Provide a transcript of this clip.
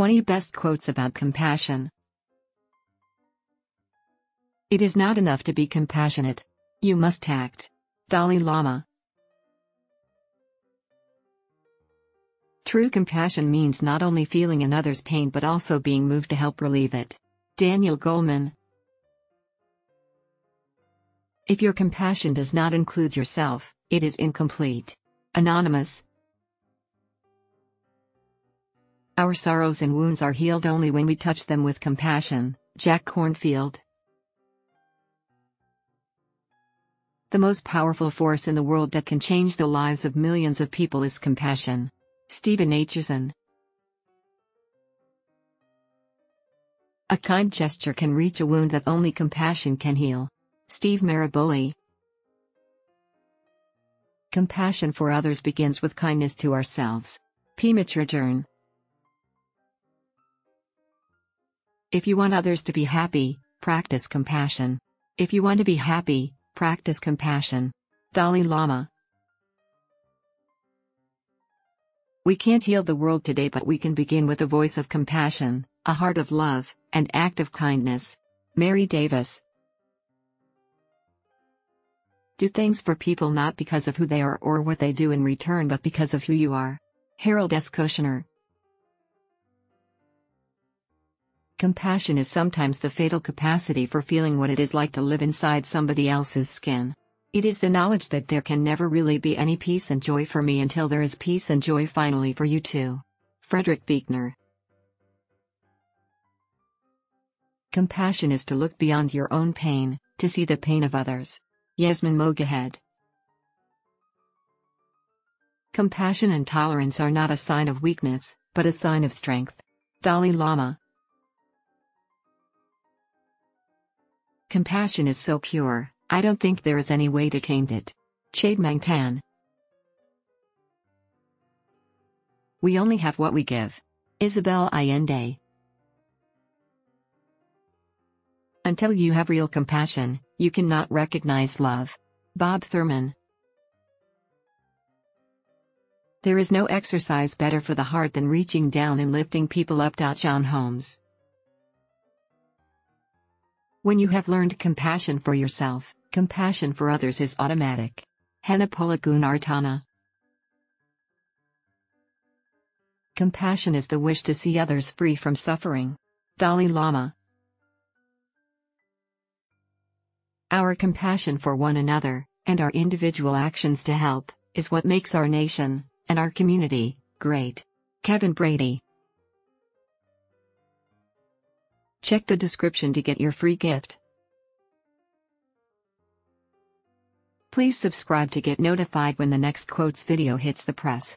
20 Best Quotes About Compassion It is not enough to be compassionate. You must act. Dalai Lama True compassion means not only feeling another's pain but also being moved to help relieve it. Daniel Goleman If your compassion does not include yourself, it is incomplete. Anonymous Our sorrows and wounds are healed only when we touch them with compassion. Jack Kornfield. The most powerful force in the world that can change the lives of millions of people is compassion. Stephen Aitchison. A kind gesture can reach a wound that only compassion can heal. Steve Maraboli. Compassion for others begins with kindness to ourselves. Pema Chodron. If you want others to be happy, practice compassion. If you want to be happy, practice compassion. Dalai Lama We can't heal the world today, but we can begin with a voice of compassion, a heart of love, and act of kindness. Mary Davis Do things for people not because of who they are or what they do in return, but because of who you are. Harold S. Kushner Compassion is sometimes the fatal capacity for feeling what it is like to live inside somebody else's skin. It is the knowledge that there can never really be any peace and joy for me until there is peace and joy finally for you too. Frederick Buechner Compassion is to look beyond your own pain, to see the pain of others. Yasmin Mogahed Compassion and tolerance are not a sign of weakness, but a sign of strength. Dalai Lama Compassion is so pure, I don't think there is any way to taint it. Chade Tan. We only have what we give. Isabel Allende. Until you have real compassion, you cannot recognize love. Bob Thurman. There is no exercise better for the heart than reaching down and lifting people up. John Holmes. When you have learned compassion for yourself, compassion for others is automatic. Henepola Gunaratana Compassion is the wish to see others free from suffering. Dalai Lama Our compassion for one another, and our individual actions to help, is what makes our nation, and our community, great. Kevin Brady Check the description to get your free gift. Please subscribe to get notified when the next quotes video hits the press.